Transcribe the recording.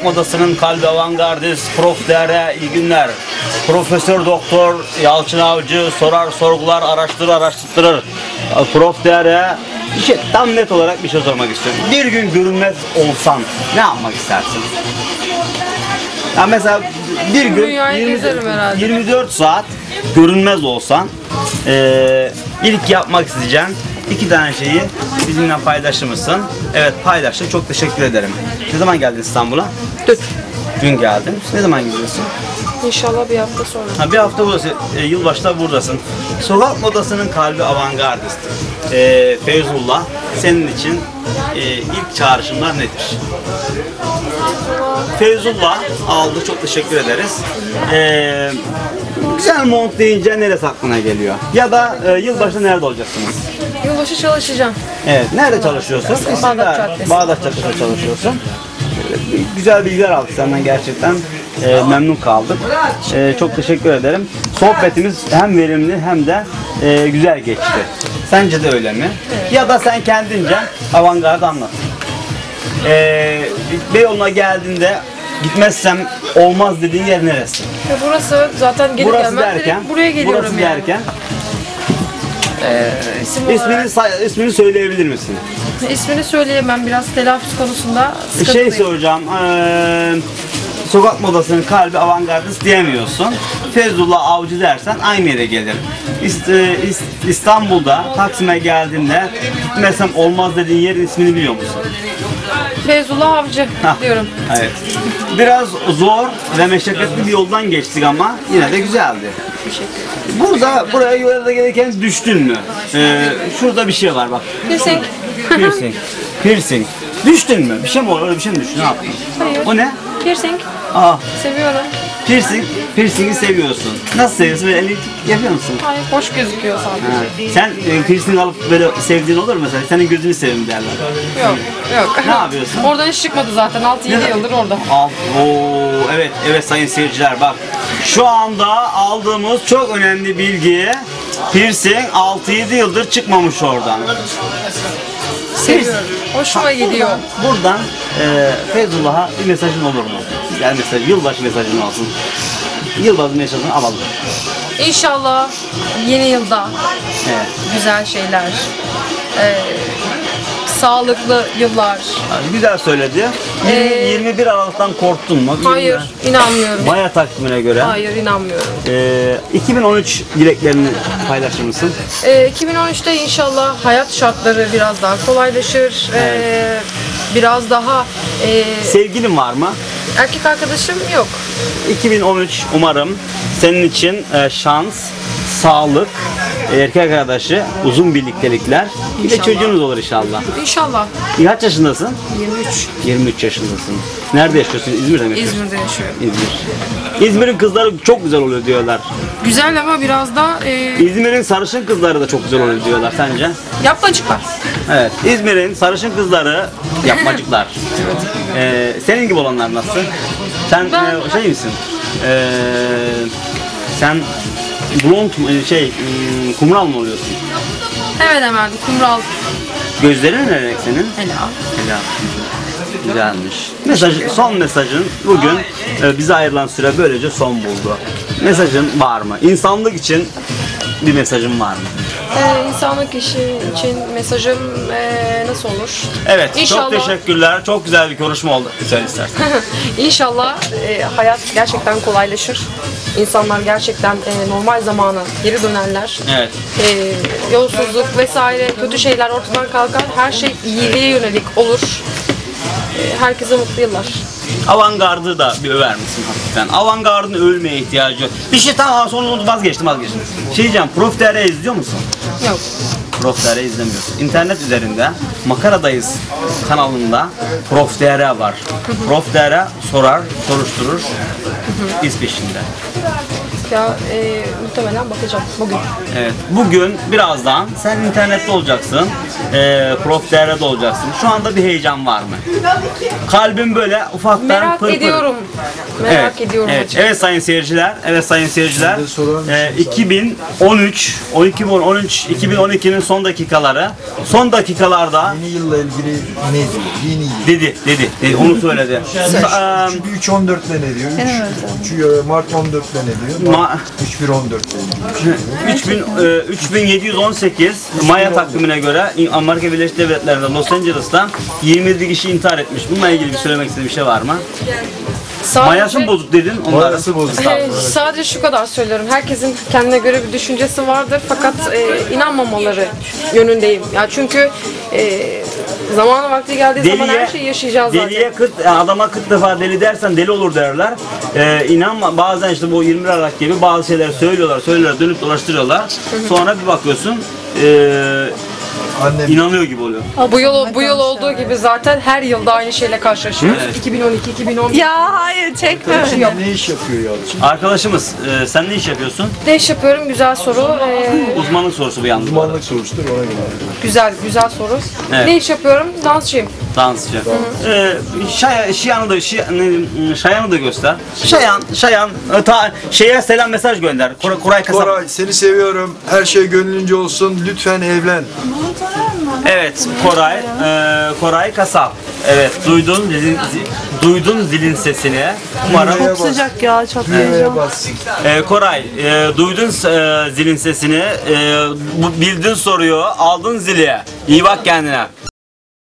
Sokak modasının kalbi avantgardist Prof DR iyi günler. Profesör Doktor Yalçın Avcı sorar sorgular araştırır araştırır. Prof bir şey, tam net olarak bir şey sormak istiyorum. Bir gün görünmez olsan ne yapmak istersin? Ya mesela bir gün Dünyayı gezerim herhalde. 24 saat görünmez olsan eee ilk yapmak isteyeceğin iki tane şeyi bizimle paylaşır mısın? Evet paylaştım. Çok teşekkür ederim. Ne zaman geldin İstanbul'a? Dün. Dün geldin. Ne zaman gidiyorsun? İnşallah bir hafta sonra. Ha, bir hafta burası, e, yılbaşta buradasın. Sokak modasının kalbi avantgardist. E, Feyzullah, senin için e, ilk çağrışımlar nedir? Feyzullah aldı, çok teşekkür ederiz. E, güzel mont deyince neresi aklına geliyor? Ya da e, yılbaşı nerede olacaksınız? Yılbaşı çalışacağım. Evet, nerede çalışıyorsun? Bağdat. Caddesi. Bağdat Caddesi'nde çalışıyorsun. Ee, Güzel bilgiler aldık senden gerçekten. Ee, memnun kaldık. Ee, çok teşekkür ederim. Sohbetimiz hem verimli hem de e, güzel geçti. Sence de öyle mi? Ya da sen kendince avantgardı anlat. Ee, Beyoğlu'na geldiğinde gitmezsem olmaz dediğin yer neresi? Ve burası zaten gelip burası gelmez derken, buraya geliyorum burası yani. derken İsim ismini, olarak, ismini söyleyebilir misin? İsmini söyleyemem biraz telaffuz konusunda şey sıkıntılıyım. soracağım. Ee, sokak modasının kalbi avantgardist diyemiyorsun. Fezullah Avcı dersen aynı yere gelir. İst- İst- İstanbul'da Taksim'e geldiğinde gitmesem olmaz dediğin yerin ismini biliyor musun? Feyzullah Avcı Hah, diyorum. Evet. Biraz zor ve meşakkatli bir yoldan geçtik ama yine de güzeldi. Burada buraya yolda gelirken düştün mü? Ee, şurada bir şey var bak. Piercing. Piercing. Piercing. Düştün mü? Bir şey mi oldu? Öyle bir şey mi düştün? Ne yaptın? Hayır. O ne? Piercing. Aa, Seviyorum. piercing. Piercing'i seviyorsun. Nasıl seviyorsun? Böyle elini yapıyor musun? Hayır hoş gözüküyor Ha. sadece. Sen e, piercing alıp böyle sevdiğin olur mu mesela? Senin gözünü seveyim derler. Yok. Yok. Ne yapıyorsun? Oradan hiç çıkmadı zaten. 6-7 yıldır orada. Al, oo, evet, evet sayın seyirciler bak. Şu anda aldığımız çok önemli bilgi piercing 6-7 yıldır çıkmamış oradan. Seviyorum. Hoşuma gidiyor. Buradan e, Feyzullah'a bir mesajın olur mu? Yani mesaj, yılbaşı mesajın olsun. Yılbaşı mesajını alalım. İnşallah yeni yılda Evet. güzel şeyler, eee, sağlıklı yıllar. Yani güzel söyledi. 20, Ee, 21 Aralık'tan korktun mu? Hayır, inanmıyorum. Maya takvimine göre. Hayır, inanmıyorum. E, 2013 dileklerini paylaşır mısın? Eee, 2013'te inşallah hayat şartları biraz daha kolaylaşır. Eee, biraz daha eee, Sevgilin var mı? erkek arkadaşım yok. 2013 umarım senin için e, şans, sağlık, erkek arkadaşı, uzun birliktelikler bir de İnşallah. çocuğunuz olur inşallah. İnşallah. Kaç yaşındasın? 23. 23 yaşındasın. Nerede yaşıyorsun? İzmir'de mi yaşıyorsun? İzmir'de yaşıyorum. İzmir. İzmir'in kızları çok güzel oluyor diyorlar. Güzel ama biraz da eee İzmir'in sarışın kızları da çok güzel oluyor diyorlar sence? yapmacıklar. Evet. İzmir'in sarışın kızları yapmacıklar. Ee, senin gibi olanlar nasıl? Sen Ben- e, şey misin? Ee, sen blond mu- şey hmm, kumral mı oluyorsun? Hemen hemen kumral Gözlerin ne renk senin? helal. Helal. Güzelmiş. Mesaj, son mesajın bugün e, bize ayrılan süre böylece son buldu. Mesajın var mı? İnsanlık için bir mesajın var mı? Ee, insanlık işi için mesajım ee, nasıl olur? Evet, İnşallah. çok teşekkürler. Çok güzel bir konuşma oldu. Söyle istersen. İnşallah e, hayat gerçekten kolaylaşır. İnsanlar gerçekten e, normal zamana geri dönerler. Evet. E, yolsuzluk vesaire kötü şeyler ortadan kalkar. Her şey iyiliğe yönelik olur. Herkese mutlu yıllar. Avantgardı da bir över misin hafiften? Avantgardın ölmeye ihtiyacı yok. Bir şey tamam sonra vazgeçtim vazgeçtim. Şey diyeceğim, Prof TR izliyor musun? Yok. Prof TR izlemiyorsun. İnternet üzerinde Makaradayız kanalında Prof TR var. Prof TR sorar, soruşturur, iz peşinde. ya e, muhtemelen bakacağım bugün. Evet. Bugün birazdan sen internette olacaksın. E, Prof DR'de olacaksın. Şu anda bir heyecan var mı? Kalbim böyle ufaktan Merak pır pır. ediyorum. Merak ediyorum Evet. hocam. evet sayın seyirciler. Evet sayın seyirciler. Sorar mısın? Ee, 2013, 2013, 2012'nin son dakikaları. Son dakikalarda Yeni yılla ilgili ne diyor? Yeni yıl. dedi, dedi, dedi onu söyledi. Sa- Çünkü 3 14 ne diyor? 3, 3 Mart 14 ne diyor? Mart 3 1 14 ne diyor? 3000, e, 3718 Maya takvimine göre Amerika Birleşik Devletleri'nde Los Angeles'ta 27 kişi intihar etmiş. Bununla ilgili bir söylemek istediğin bir şey var mı? Sadece, Mayası mı bozuk dedin? Mayası bozuk. e, sadece şu kadar söylüyorum. Herkesin kendine göre bir düşüncesi vardır fakat e, inanmamaları yönündeyim. Ya çünkü e, zamanı vakti geldiği zaman her şeyi yaşayacağız zaten. Deliye 40, adama 40 defa deli dersen deli olur derler. Ee, inanma bazen işte bu 21 Aralık gibi bazı şeyler söylüyorlar, söylüyorlar, dönüp dolaştırıyorlar. Sonra bir bakıyorsun ee, Annem inanıyor gibi oluyor. Bu yıl bu yıl olduğu gibi zaten her yılda aynı şeyle karşılaşıyoruz. 2012, 2011. Ya hayır çekme. ne iş yapıyor Yalçın? Arkadaşımız ee, sen ne iş yapıyorsun? Ne iş yapıyorum? Güzel soru. Ee, Uzmanlık sorusu bu yalnız. Uzmanlık soruştur ona göre. güzel, güzel soru. Evet. Ne iş yapıyorum? Dansçıyım. Dansçı. Ee, Şay, Şayan'ı da Şi- ne- Şayan'ı da göster. Şayan, Şayan e, ta, şeye selam mesaj gönder. Koray, Koray Kasap. Koray seni seviyorum. Her şey gönlünce olsun. Lütfen evlen. Evet, Koray, e, Koray Kasap. Evet, duydun zilin, zi- duydun zilin sesini. Umarım Çok sıcak ya çok heyecan. e, Koray, e, duydun e, zilin sesini, e, bu- bildin soruyu, aldın zili. İyi bak kendine.